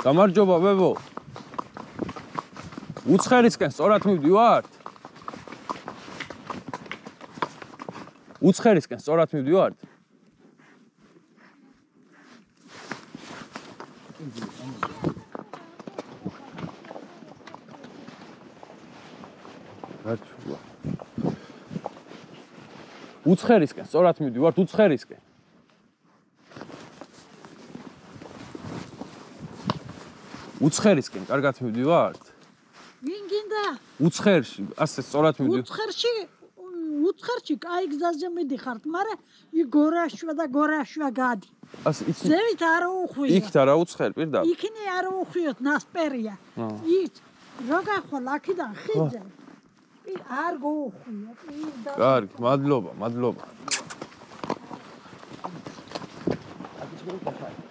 გამარჯობა ბებო. უცხერისკენ სწორად მივდივართ? უცხერისკენ სწორად მივდივართ? რაჩუა. უცხერისკენ სწორად მივდივართ უცხერისკენ? უცხერისკენ კარგად მივდივართ? ვინ გინდა? უცხერში, ასე სწორად მივდივართ. უცხერში უცხერში კაი გზაზე მიდიხართ, მაგრამ ი გორაშვა და გორაშვა გადი. ასე იქ ზევით არ უხვია. იქით არა უცხერ პირდაპირ. იქნი არ უხვიოთ ნასპერია. იქ როგა ხვალ აქიდან ხიძე. არ გოუხვია პირდაპირ. კარგი, მადლობა, მადლობა. აქ შეიძლება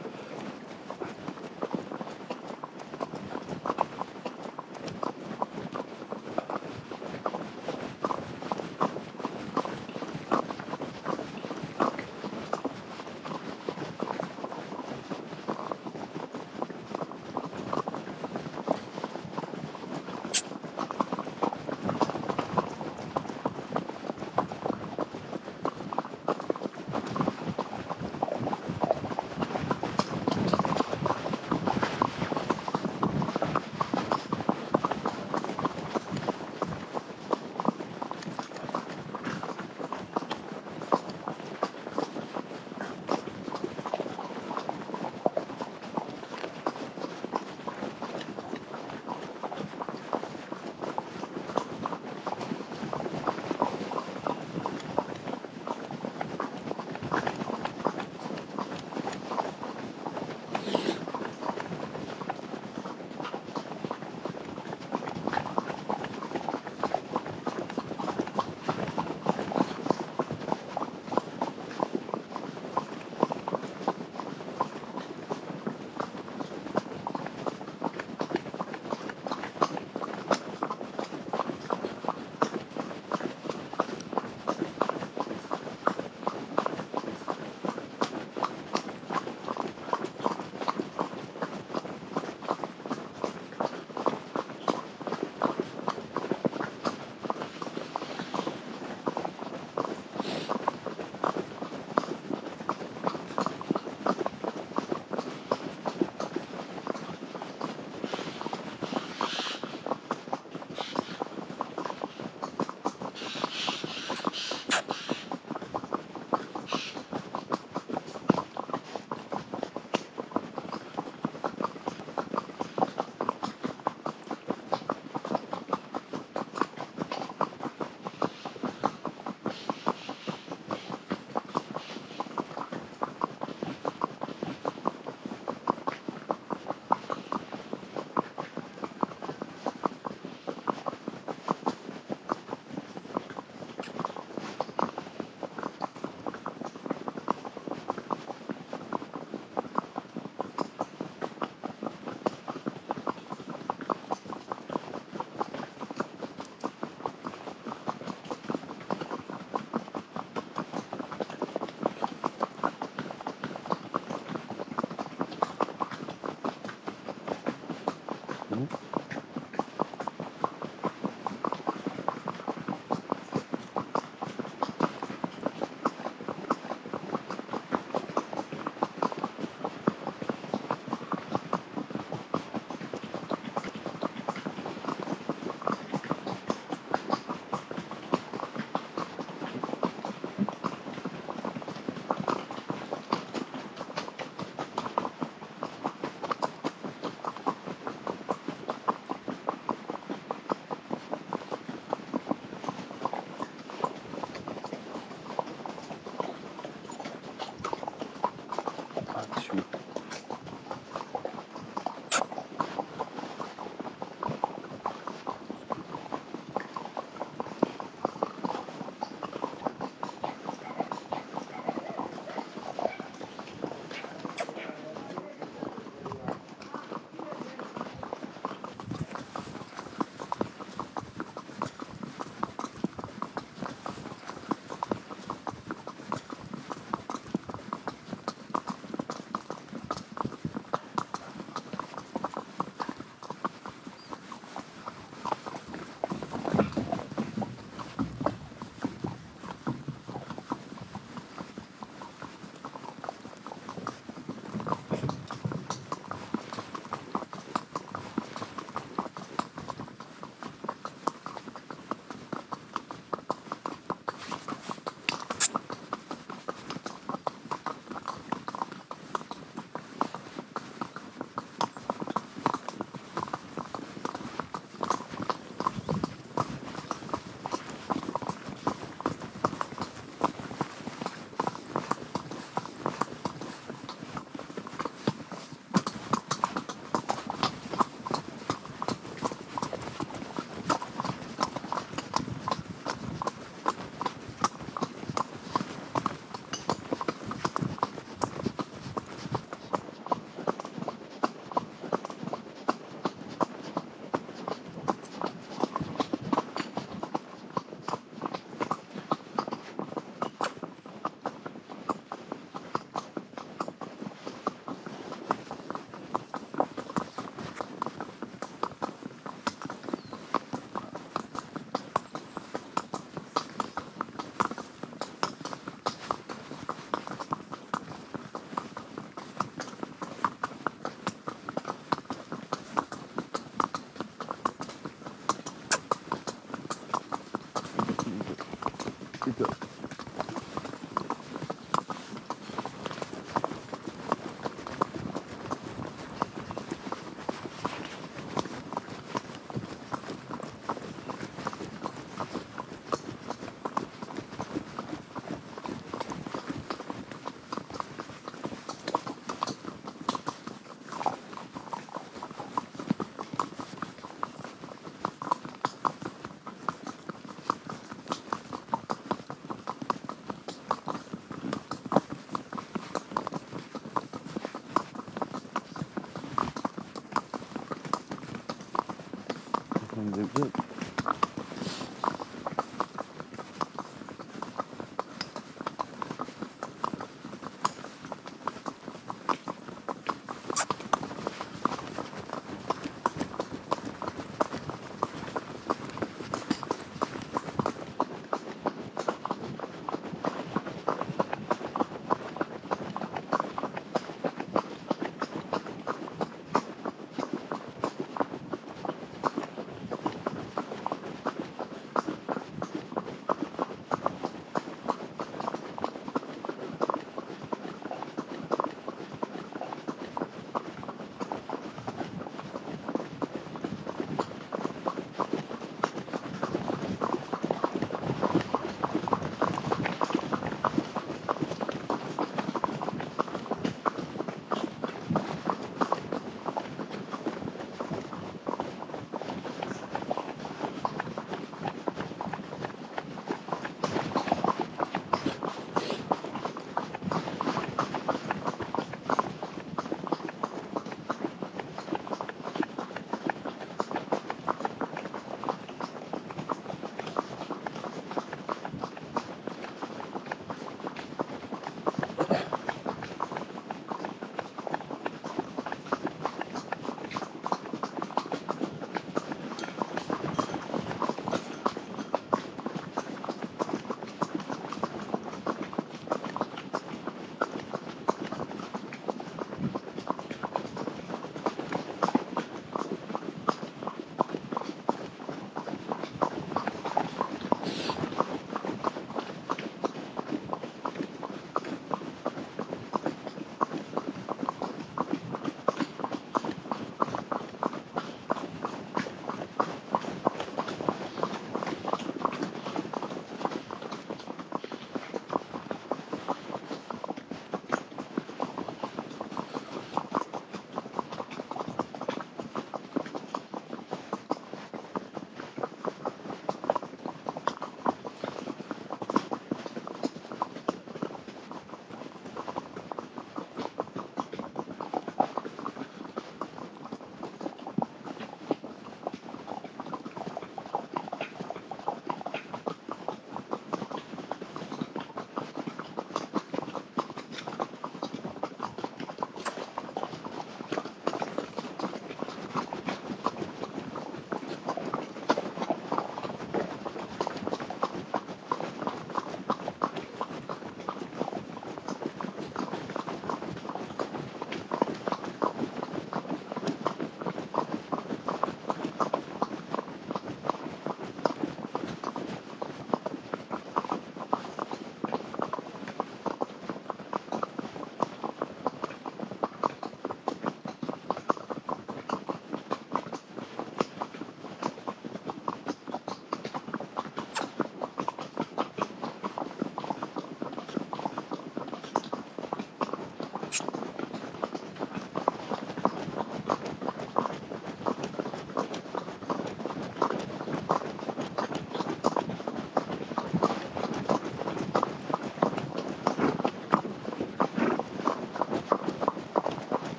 C'est top.